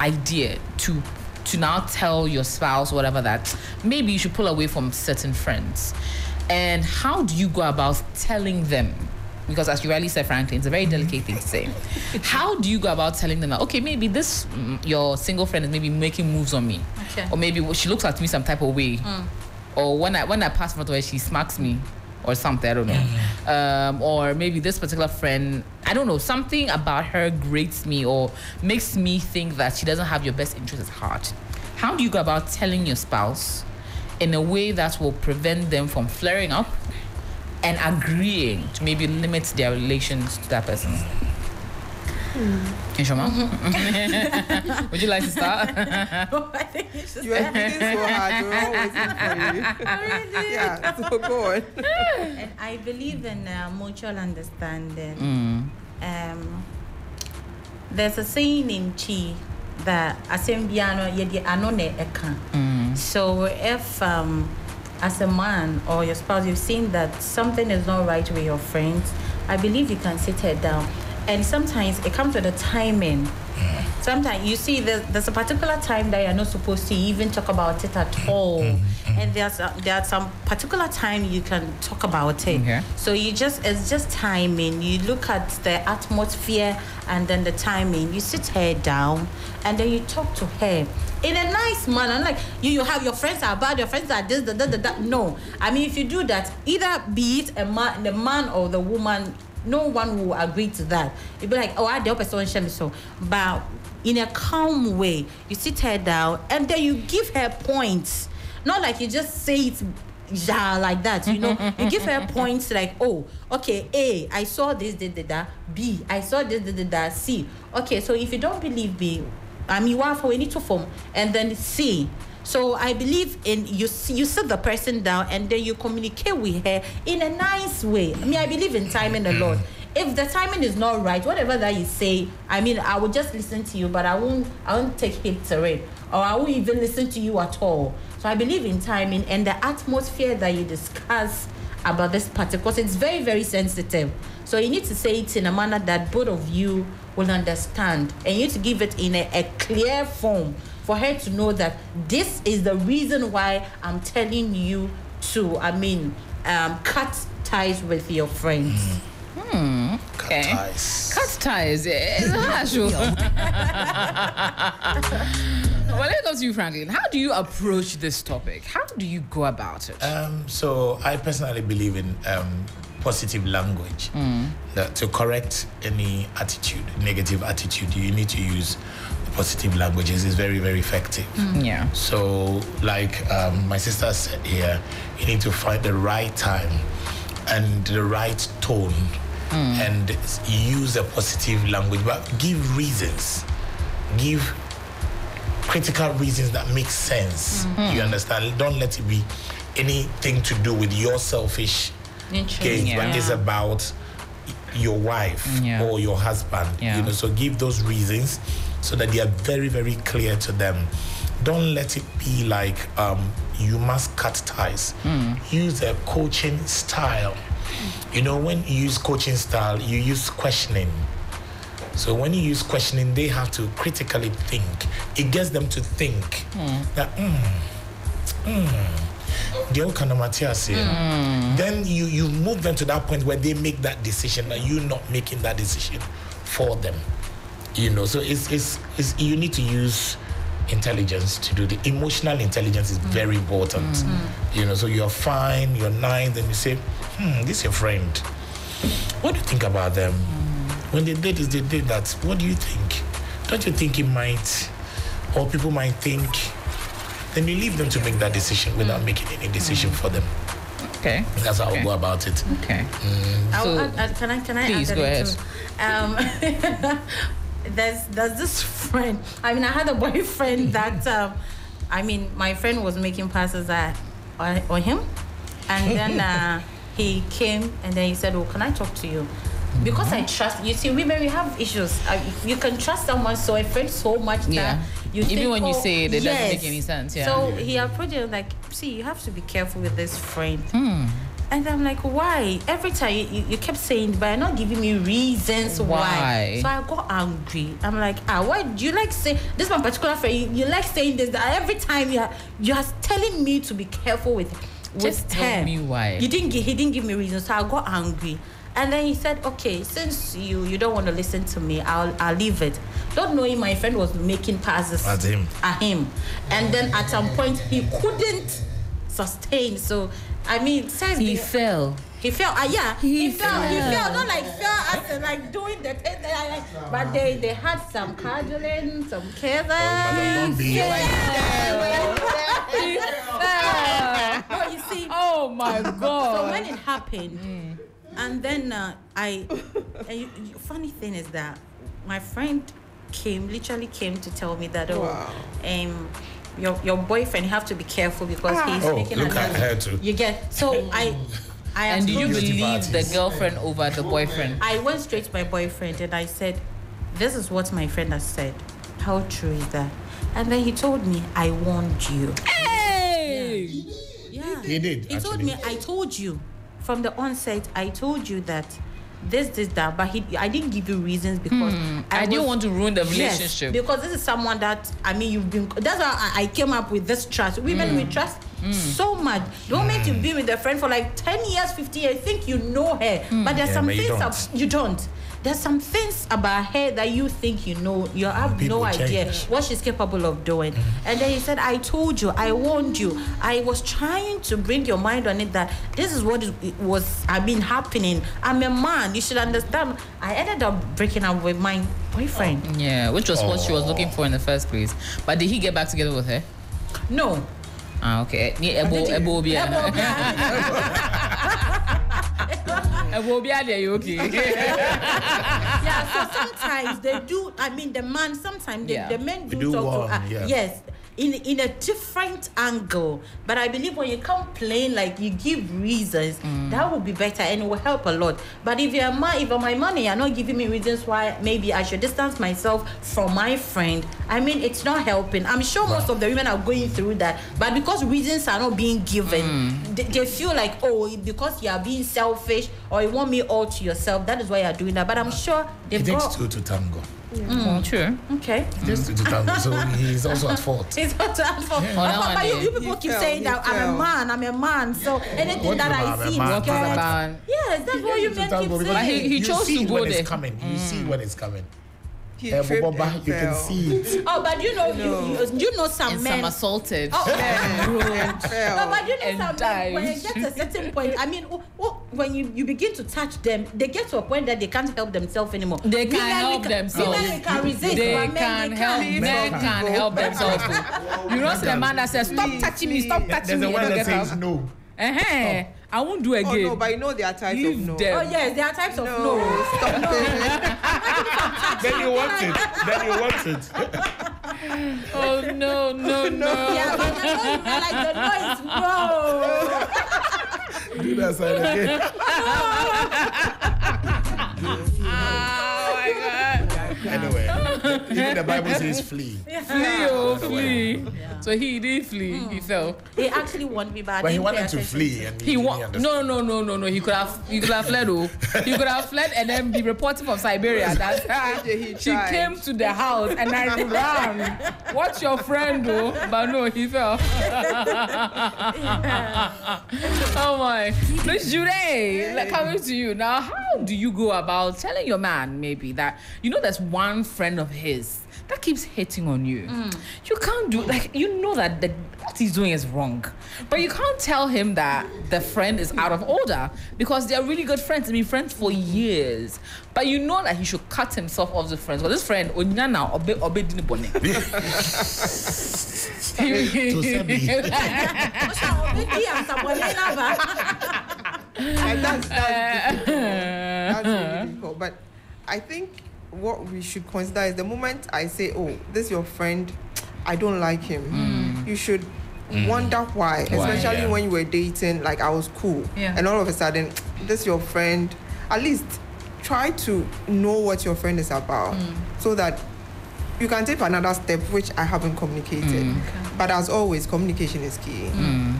idea to to now tell your spouse whatever that maybe you should pull away from certain friends? And how do you go about telling them? Because as you rightly said Franklin, it's a very delicate thing to say. How do you go about telling them that okay maybe this mm, your single friend is maybe making moves on me? Okay. or maybe she looks at me some type of way. Or when i when i pass in front of her she smacks me or something i don't know. Um, or maybe this particular friend i don't know something about her grates me or makes me think that she doesn't have your best interest at heart. How do you go about telling your spouse in a way that will prevent them from flaring up and agreeing to maybe limit their relations to that person Inshama? Would you like to start? I think it's just You are feeling so hard. We're all waiting for you. yeah, so go on. and I believe in uh, mutual understanding. Mm. Um, there's a saying in Twi that asembiano yedi anone eka. Mm. So if um, as a man or your spouse you've seen that something is not right with your friends, I believe you can sit her down. And sometimes it comes with the timing. Sometimes you see there's, there's a particular time that you're not supposed to even talk about it at mm-hmm. all, mm-hmm. and there's uh, a, there's some particular time you can talk about it. Okay. So you just it's just timing. You look at the atmosphere and then the timing. You sit her down and then you talk to her in a nice manner. Like you, you have your friends are bad, your friends are this, da, da, da, da. No, I mean if you do that, either be it a man, the man or the woman, no one will agree to that. You'll be like, oh, I help person share me so, but in a calm way, you sit her down and then you give her points. Not like you just say it yeah, like that, you know. you give her points like, oh, okay, A, I saw this, da, da. B, I saw this, da, da. C. Okay, so if you don't believe B, I mean, what for we need to form, and then C. So I believe in you. You sit the person down and then you communicate with her in a nice way. I mean, I believe in timing a lot. Mm-hmm. If the timing is not right, whatever that you say, I mean, I will just listen to you, but I won't. I won't take heed to it, or I won't even listen to you at all. So I believe in timing and the atmosphere that you discuss about this part because it's very, very sensitive. So you need to say it in a manner that both of you will understand, and you need to give it in a, a clear form for her to know that this is the reason why I'm telling you to, I mean, um, cut ties with your friends. Okay. Ties. Cut ties. eh, It's harsh. well, let me go to you, Franklin. How do you approach this topic? How do you go about it? Um, so I personally believe in um, positive language. That to correct any attitude, negative attitude, you need to use positive languages. is very, very effective. Mm. yeah. So, like um, my sister said here, you need to find the right time and the right tone mm. and use a positive language, but give reasons. Give critical reasons that make sense. Mm-hmm. You understand? Don't let it be anything to do with your selfish Interest. gains, but it's about your wife Yeah. or your husband. Yeah. You know, so give those reasons so that they are very, very clear to them. Don't let it be like um, you must cut ties. Use a coaching style. You know, when you use coaching style, you use questioning. So when you use questioning, they have to critically think. It gets them to think that, mm, mm, deɛ woka no mate ase no." then you you move them to that point where they make that decision and you're not making that decision for them you know so it's, it's it's you need to use intelligence to do the emotional intelligence is very mm. important. Mm-hmm. You know so you're fine you're nice then you say hmm this is your friend. What do you think about them? Mm. When they did this they did that. What do you think? Don't you think it might or people might think then you leave them to make that decision without mm. making any decision for them. Okay. that's how Okay. I'll go about it. Okay. I'll So- add- add- can I can I Please, add go that too? Um, there's there's this friend. I mean, I had a boyfriend that um, I mean, my friend was making passes at on, on him, and then uh, he came and then he said, "Oh, can I talk to you?" Because I trust you. See, women we have issues. Uh, you can trust someone so a friend so much that Yeah. you Even think, when you "Oh, say it, it doesn't make any sense, yeah. So he approached it like, "See, you have to be careful with this friend." Hmm. And I'm like, why? Every time you, you, you kept saying, but you're not giving me reasons why. Why? So I got angry. I'm like, ah, why do you like say this one particular friend? You, you like saying this that every time you are you are telling me to be careful with with Just tell her. me why. You didn't gi- he didn't give me reasons, so I got angry. And then he said, okay, since you you don't want to listen to me, I'll I'll leave it. Not knowing my friend was making passes At him. at him. And then at some point he couldn't sustain. So I mean, says He the- fell. he fell. Uh, yeah, He he, fell. He fell. fell. Not like fell as in like doing the thing. that like- But they they had some cuddling, some kissing. no, you see. Oh my god. So when it happened, and then uh, I, and you, you- funny thing is that my friend came, literally came to tell me that oh, Wow. um, your your boyfriend you have to be careful because ah. he's Oh, making look at another- her too. You get so I, I and did you believe the parties. girlfriend over the boyfriend? I went straight to my boyfriend and I said, This is what my friend has said. How true is that? And then he told me, I warned you. Hey! Yeah. He did, He told me, I told you from the onset, I told you that this, this, that. But he, I didn't give you reasons because Hmm. I didn't was- want to ruin the relationship. Yes, relationship. because this is someone that I mean you've been that's how I, I came up with this trust. Women Hmm. we trust so much. The moment you've been with a friend for like 10 years, 15 years, think you know her. Hmm. But there's Yeah, some but you things don't. ab- you don't. There's some things about her that you think you know. You have People no idea change. what she's capable of doing. And then he said, I told you, I warned you. I was trying to bring your mind on it that this is what it was, I mean, happening. I'm a man. You should understand. I ended up breaking up with my boyfriend. Yeah, which was what she was looking for in the first place. But did he get back together with her? No. Ah, okay. Yeah, Ebo, Ebo, Obi, Ebo, Ebo, Ebo, Obi, are you okay? yeah, so sometimes they do. I mean, the man sometimes the, Yeah. the men do, do talk warn, to. Uh, yeah. Yes, in in a different angle. But I believe when you complain, like you give reasons, mm. that would be better and it will help a lot. But if you're my if you're my money, you're not giving me reasons why maybe I should distance myself from my friend. I mean, it's not helping. I'm sure most of the women are going through that, but because reasons are not being given, mm. they, they feel like oh, because you are being selfish or you want me all to yourself. That is why you're doing that. But I'm sure It they've takes got two to tango. Mm, true. okay. It to tango. So he's also at fault. It's not to ask for. Oh, that but you, you people You keep fell, saying you that I'm a man, I'm a man. So anything What that about I a see, man? in What skirts- about- yes, that's what you men keep Tango, But he- he chose to go when there. it's coming. You see when it's coming. He Eh, tripped Boboba, and you can see it. Oh, but you know, you, you, you know some And men. some assaulted. Oh, And fell. No, but you know And some men, when it died. gets a certain point, I mean, oh, oh, when you, you begin to touch them, they get to a point that they can't help themselves anymore. They can Women, we help can- themselves. Women, can resist, They but men, can we help. can't. Men can help themselves. You know, see the man that says, "Stop touching me! Stop touching There's me!" a You one that says up. No. Uh-huh. I won't do again. Oh no, but you know there are types Leave of no. them. Oh, yes, there are types of No, no. stop it. Then you want it. Then you want it. Oh no, no, no! Yeah, but I know you are like the noise, bro. Do that side again. Oh even the Bible says flee. Flee, oh flee! So he did flee. He fell. He actually warned me, but But he wanted to flee and He didn't wa- no no no no no. He could have he could have fled oh. He could have fled and then be reported from Siberia. That ah, she came to the house and I ran. What's your friend oh. But no he fell. Oh my. Miss Jude like, coming to you. Now how do you go about telling your man maybe that you know there's one friend of his that keeps hitting on you. You can't do like you know that the, what he's doing is wrong, but you can't tell him that the friend is out of order because they're really good friends. They've been friends for years, but you know that he should cut himself off the friends. But this friend, Onyana, obe obe dini bone. To Sebi. Obi. And that's, that's difficult. That's really difficult. But I think what we should consider is the moment I say, "Oh, this is your friend," I don't like him. Mm. You should mm. wonder why, especially yeah. when you were dating. Like I was cool, Yeah. and all of a sudden, this is your friend. At least try to know what your friend is about, mm. so that you can take another step, which I haven't communicated. But as always, communication is key.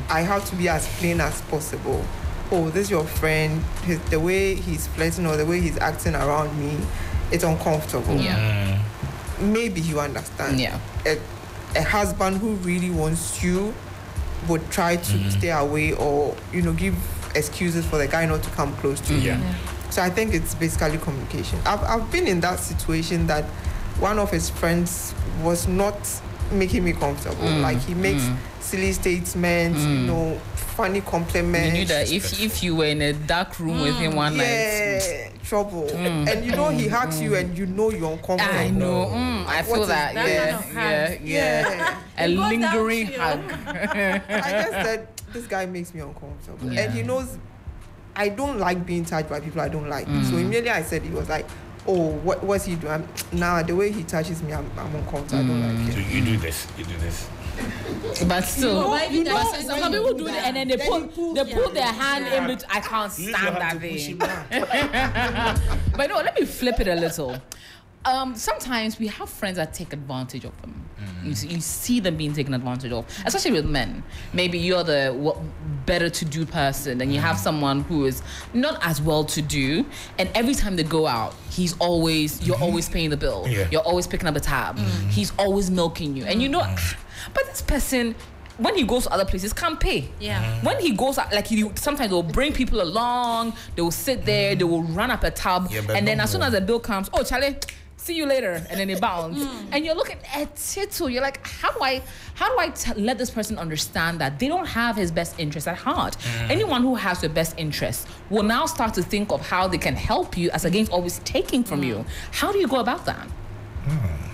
I have to be as plain as possible. Oh, this is your friend. His, the way he's flirting or the way he's acting around me, it's uncomfortable. Yeah. Mm. Maybe you understand. Yeah. A, a husband who really wants you would try to mm-hmm. stay away or, you know, give excuses for the guy not to come close to you. Yeah. So I think it's basically communication. I've, I've been in that situation that one of his friends was not making me comfortable. Mm, Like he makes silly statements, you know, funny compliments. You knew that if if you were in a dark room with him one night. yeah, trouble. And you know he hugs you and you know you're uncomfortable. I know. Mm, I feel that. that Yeah, kind of yeah, yeah, Yeah. A It goes down lingering hug. I just said this guy makes me uncomfortable. Yeah. And he knows I don't like being touched by people I don't like. Mm. So immediately I said he was like, Oh, what what's he doing? I'm, nah, the way he touches me, I'm, I'm uncomfortable. I don't like it. So it. you do this. You do this. But still, know- but even but that- some people do do it that, and then they then put he they you put out. their hand in Yeah. between. I can't stand that thing. him down. But no, let me flip it a little. Um, sometimes we have friends that take advantage of them. You, see, you see them being taken advantage of, especially with men. Maybe you're the what, better to do person, and you have someone who is not as well to do, and every time they go out, he's always you're always paying the bill. Yeah. You're always picking up the tab. He's always milking you, and you know, "Ah, but this person. When he goes to other places, can't pay. Yeah. When he goes out, like he sometimes they'll bring people along, they will sit there, they will run up a tab, Yeah, and then no as soon as the bill comes, oh Charlie, see you later, and then they bounce. Mm. And you're looking at Tito, you're like, how do I, how do I t- let this person understand that they don't have his best interest at heart? Mm. Anyone who has your best interest will now start to think of how they can help you as against always taking from mm. you. How do you go about that? Hmm.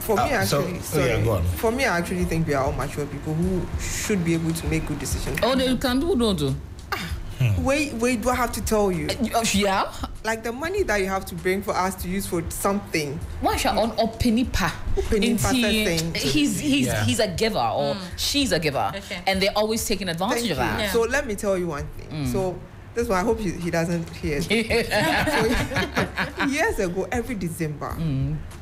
For me, Ah, so- actually, oh, sorry. yeah, go on. For me, I actually think we are all mature people who should be able to make good decisions. Oh, they can do, don't do. Ah, Hmm. Wait, wait, do I have to tell you? Uh, uh, Yeah, like the money that you have to bring for us to use for something. Washa on opinipa. Opinipa thing. He's he's Yeah. he's a giver or hmm. she's a giver, Okay. and they're always taking advantage Thank of that. Yeah. So let me tell you one thing. Hmm. So this one, I hope he, he doesn't hear. so years ago, every December,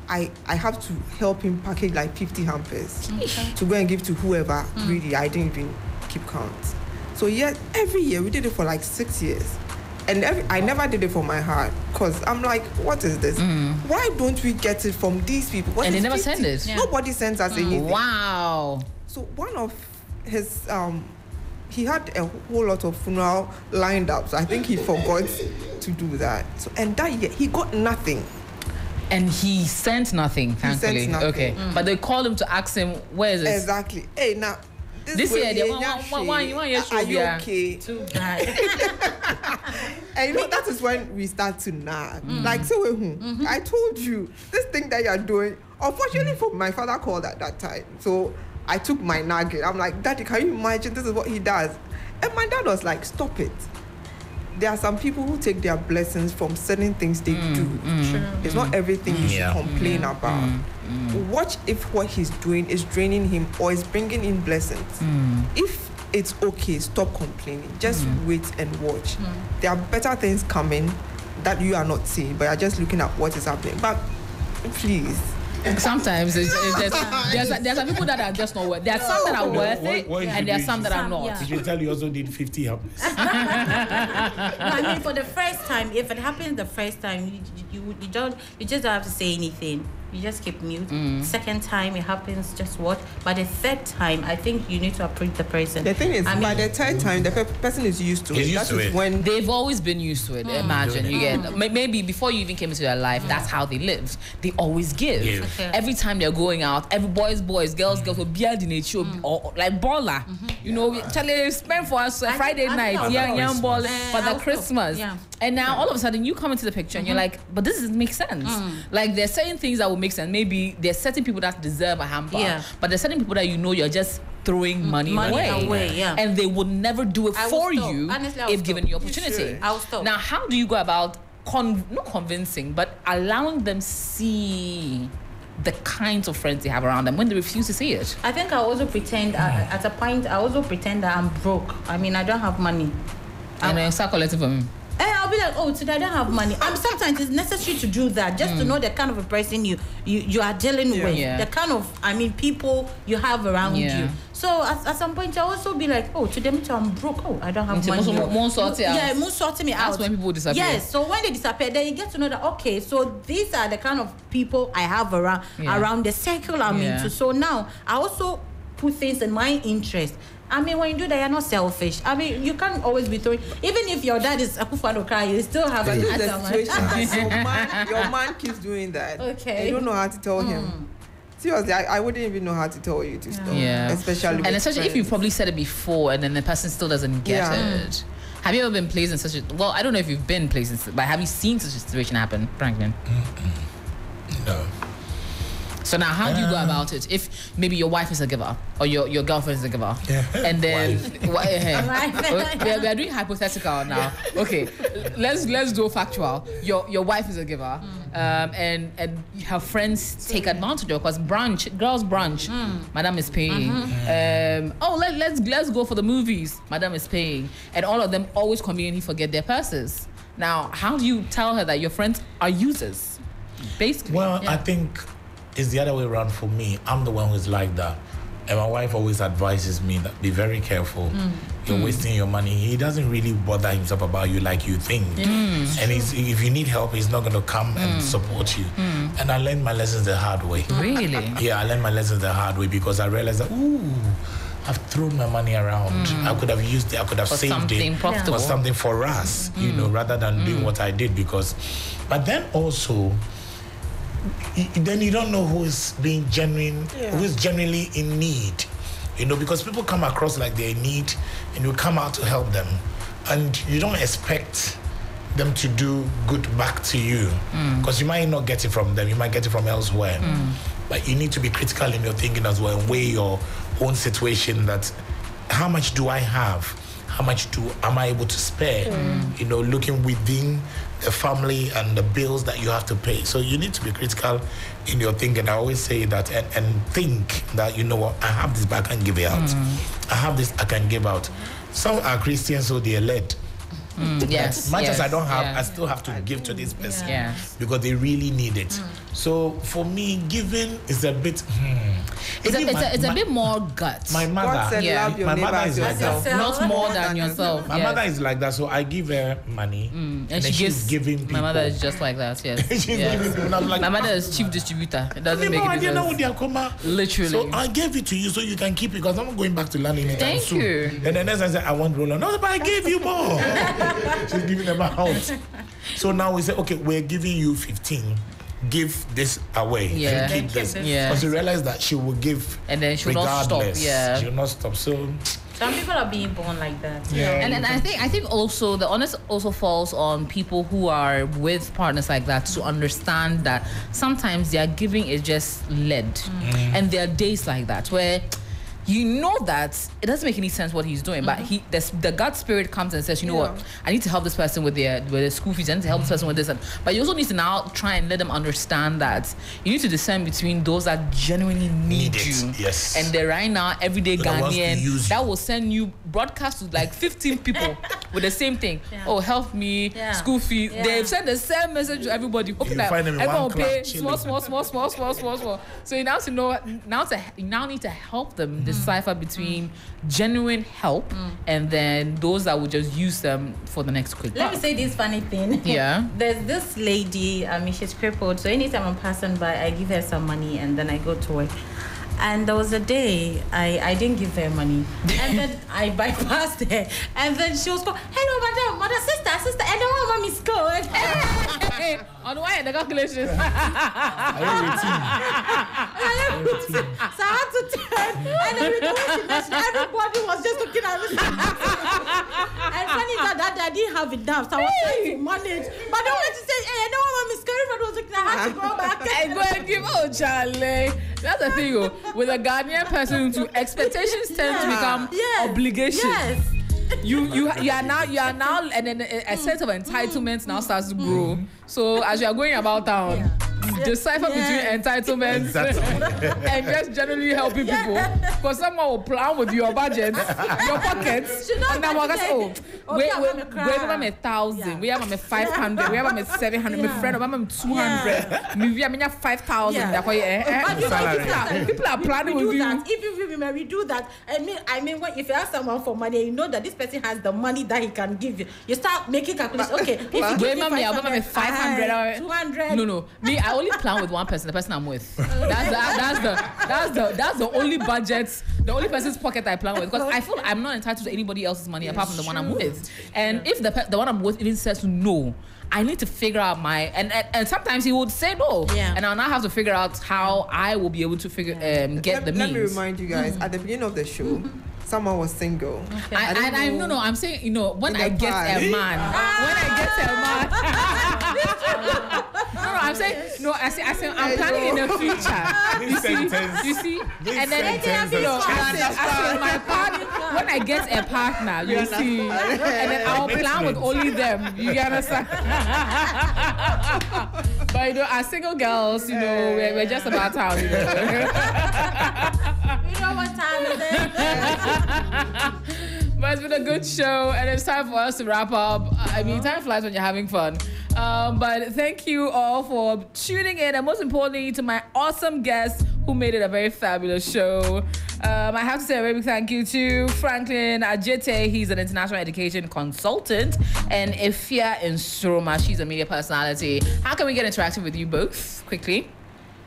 I I have to help him package like 50 hampers to go and give to whoever. Really, I didn't even keep count. So yeah, every year we did it for like six years. And every, I never did it for my heart because I'm like, what is this? Why don't we get it from these people? What And they never 50? send it. Yeah. Nobody sends us anything. Wow. So one of his um he had a whole lot of funeral lined up. So I think he forgot to do that. So and that year he got nothing. And he sent nothing, thankfully. He sent nothing. Okay. But they called him to ask him, where is it? Exactly. Hey now This year, they yeah, want- yeah, want- want- want- want your are- you okay? Too bad. And you know that is when we start to nag. Mm. Like so hmm, Mm-hmm. I told you this thing that you're doing. Unfortunately for my father called at that time. So I took my nagging. I'm like, Daddy, can you imagine this is what he does? And my dad was like, Stop it. There are some people who take their blessings from certain things they Mm, do. It's not everything you should Yeah. complain Mm, about. Watch if what he's doing is draining him or is bringing in blessings. Mm. If it's okay, stop complaining. Just wait and watch. There are better things coming that you are not seeing, but you're just looking at what is happening. But please, Sometimes it's, it's just, there's, there's some people that are just not worth There are some that are worth what- it, what you and there are some is- that are not. yeah. Did you tell you also did 50 hampers? I mean, for the first time, if it happens the first time, you, you, you don't, you just don't have to say anything. You just keep mute. Mm. Second time it happens, just watch. But the third time, I think you need to approach the person. the thing is, I by mean- the third time, the person is used to it. used That to is it. when They've always been used to it. Mm. Imagine you get mm. may- maybe before you even came into their life, that's how they lived. They always give. Give. Okay. Every time they're going out, every boys, boys, girls, mm. girls will be in nature or, or like baller. Mm-hmm. You know, we- Charlie spend for us uh, Friday think- I night, think young I'll- young ball for the Christmas. yeah. And now all of a sudden you come into the picture and you're mm-hmm. like, but this doesn't make sense. Mm. Like there's certain things that will make sense. Maybe there's certain people that deserve a hamper. Yeah. But there's certain people that you know you're just throwing mm, money, money away. away, yeah. And they would never do it I for stop. you Honestly, I if stop. given the You opportunity. should. I will stop. Now, how do you go about con- not convincing, but allowing them see the kinds of friends they have around them when they refuse to see it? I think I also pretend uh, at a point. I also pretend that I'm broke. I mean, I don't have money. And then start collecting for him. And I'll be like, oh, today I don't have money. Um, sometimes it's necessary to do that just to know the kind of a person you you, you are dealing with, Mm. Yeah. the kind of I mean people you have around Yeah. you. So at, at some point I also be like, oh, to them too, I'm broke. Oh, I don't have money. mo- mo- oh. mo sort it out. Yeah, more sorting me out. That's when people disappear. Yes. So when they disappear, then you get to know that okay, so these are the kind of people I have around Yeah. around the circle I'm Yeah. into. So now I also put things in my interest. I mean, when you do that, you're not selfish. I mean, you can't always be throwing. Even if your dad is Akufo-Addo cry, you still have But a this is the someone. situation your man, your man keeps doing that. Okay. You don't know how to tell him. Hmm. Seriously, I, I wouldn't even know how to tell you to stop. Yeah. Especially And with especially if you've probably said it before and then the person still doesn't get Yeah. it. Have you ever been placed in such a well, I don't know if you've been placed in but have you seen such a situation happen, Franklin? No. So now, how do you go Uh. about it? If maybe your wife is a giver or your, your girlfriend is a giver, Yeah. and then why, eh, Wife. we, are, we are doing hypothetical now. Okay, let's let's do factual. Your your wife is a giver, um, and and her friends take advantage of because brunch, girls brunch, madam is paying. Um, oh, let, let's let's go for the movies, madam is paying, and all of them always conveniently forget their purses. Now, how do you tell her that your friends are users? Basically, Well, I think it's the other way around for me. I'm the one who's like that. And my wife always advises me that be very careful. Mm. You're mm. wasting your money. He doesn't really bother himself about you like you think. Mm. And he's, if you need help, he's not going to come and support you. And I learned my lessons the hard way. really. Yeah, I learned my lessons the hard way because I realized that, ooh, I've thrown my money around. I could have used it, I could have For saved something it profitable. for something for us, you know, rather than doing what I did because, but then also, then you don't know who is being genuine, Yeah. who is genuinely in need, you know, because people come across like they're in need and you come out to help them and you don't expect them to do good back to you mm. because you might not get it from them, you might get it from elsewhere. Mm. But you need to be critical in your thinking as well and weigh your own situation that how much do I have? How much do am I able to spare? Mm. You know, looking within a family and the bills that you have to pay. So you need to be critical in your thinking. I always say that and, and think that you know what I have this but I can give it out. I have this I can give out. Some are Christians so they are led. Mm, yes. As much as I don't have, yeah. I still have to give to this person Yes. because they really need it. Mm. So for me, giving is a bit. Hmm. It's a, it's, my- a, it's a bit more guts. My mother. Said, Yeah. love your My mother is like yourself. that. Not more than yourself. My yes. mother is like that, so I give her money, and, Mm, and then she she's gives. giving people. My mother is just like that. Yes. she's yes. giving people. I'm like, My mother is chief distributor. It doesn't make no a idea now difference. with their coma. Literally. So I gave it to you so you can keep it because I'm not going back to London anytime Thank soon. you. And then next I said, I want Roland. No, but I gave you more. She's giving them a house. So now we say, okay, we're giving you 15. Give this away Yeah. and keep this. Yeah. Because we realize that she will give And then she'll not stop, regardless. yeah. She will not stop. So Some people are being born like that. Yeah. and, and I think I think also the onus also falls on people who are with partners like that to understand that sometimes their giving is just led, Mm. and there are days like that where. You know that it doesn't make any sense what he's doing, but he the, the God spirit comes and says, you know what, I need to help this person with their with their school fees. I need to help this person with this, and but you also need to now try and let them understand that you need to discern between those that genuinely need, Need you, yes. and the right now everyday That Ghanaian that will send you broadcast to like 15 people with the same thing. Yeah. Oh, help me, Yeah. school fee. Yeah. They've sent the same message to everybody, hoping You that find everyone will pay club, small, small, small, small, small, small, small. So you now to know now to you now need to help them Mm. Decipher between genuine help and then those that will just use them for the next quick. Let me say this funny thing. Yeah. There's this lady, I mean, she's crippled. So anytime I'm passing by, I give her some money and then I go to work. And there was a day I, I didn't give her money. And then I bypassed her. And then she was going, hello, madam, mother, sister, sister. And then one mommy on the calculations? are you waiting? So I had to turn. And then with the way she mentioned, everybody was just looking at me. and funny that, that I didn't have enough. So I was trying to manage. But the way she said, hey, then one scored, everybody was looking at her. I had to go back. I go and give oh Charlie. That's the thing. Oh, with a Ghanaian person, to expectations tend to become Yes. obligations. Yes. you you you are now you are now and then a, a sense of entitlement now starts to grow. Mm. So as you are going about town, yeah. decipher yeah. between entitlements and just generally helping people. Because someone will plan with your budget, your pockets, and then we'll just oh, we have wait, I'm a thousand, we have a five hundred, we have a seven hundred, my friend, I'm two hundred, maybe I'm a five thousand. Eh, eh. But you know, people are planning with you. If you, if we do that. I mean, I mean, when, if you ask someone for money, you know that this person has the money that he can give you. You start making calculations. Okay, if you give me five uh-huh. 200 200 no no me i only plan with one person the person i'm with that's the, that's the that's the that's the only budget the only person's pocket i plan with because i feel i'm not entitled to anybody else's money apart from the one i'm with and if the the one i'm with even says no I need to figure out my and, and, and sometimes he would say no. Yeah. And I'll now have to figure out how I will be able to figure um, get let, the means. Let me remind you guys mm. at the beginning of the show, someone was single. I, don't and I no no I'm saying you know when I get past. a man when I get a man. No no I'm saying no I say I say I'm planning in the future. You This see you see? This and then sentence you know has I say. I say my partner when I get a partner you see? and then I'll plan with only them you understand but you know as single girls you know we're, we're just about town you know You know what time is it? But it's been a good show, and it's time for us to wrap up. I mean, time flies when you're having fun. Um, but thank you all for tuning in, and most importantly, to my awesome guests who made it a very fabulous show. Um, I have to say a very big thank you to Franklin Ajite. He's an international education consultant, and Efia Instroma. She's a media personality. How can we get interactive with you both quickly?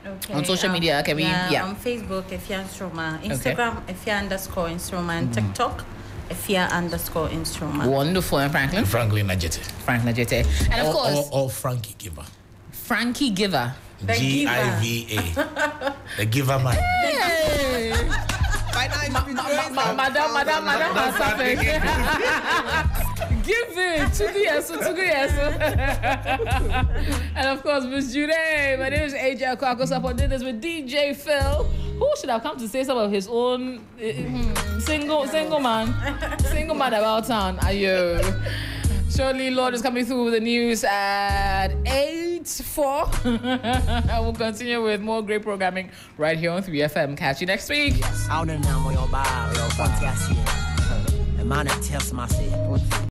Okay, On social media, um, can we- Yeah, yeah. on Facebook, Efia Instroma. Instagram, Efia underscore Instroma. And mm-hmm. TikTok, Efia underscore Instroma. Wonderful, and Franklin, Franklin Ajite. Franklin Ajite, and of Or, course or, or Frankie Giver. Frankie Giver. G I V A. The giver man. Hey. By now, you should be throwing Ma- madam, madam, madam, has something. Give it. Tugu yesu, tugu yesu. And of course, Miss Jude. My name is AJ Akwako Sarpong. Did this with DJ Phil, who should have come to say some of his own uh, single single man, single man about town. Ayo. Shortly, Lord is coming through with the news at 8 4. we'll continue with more great programming right here on 3FM. Catch you next week. Yes,